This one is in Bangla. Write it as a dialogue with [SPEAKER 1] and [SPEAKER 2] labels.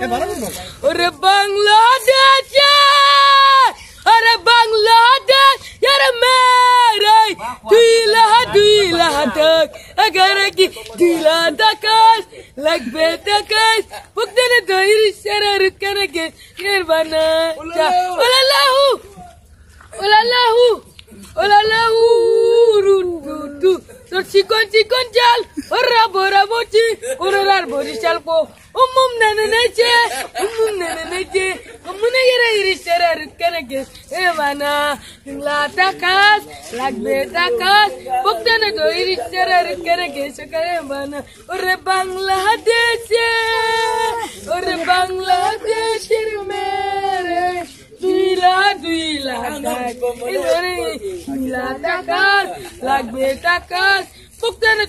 [SPEAKER 1] ওরে বাংলাদেশ, আরে বাংলাদেশ আরে মেরে দুইলা দুইলা ডাক আগারে কি দুইলা ডাকাস লাগবে ডাকাস বুকদের দইর সেরা রুকারে গে নির্বাণা? ওলালাহু ওলালাহু ওলালাহু রুন্ডু তু, তোর চিকন চিকন চাল ওরা বরাবচি ওরার বরিশাল পো উম্মুম নানে নেছে উম্মুম নানে নেছে উম্মুনে গেরে ইরিশারা রুকানে গে এ মানা লা তাকাস লাগবে তাকাস বকদানে গো ইরিশারা রুকানে গে সকারে মানা ওরে বাংলাদেশে ওরে বাংলাদেশের মেরে দুইলা দুইলা দুইলা টাকার লাগবে টাকার পুক্তানে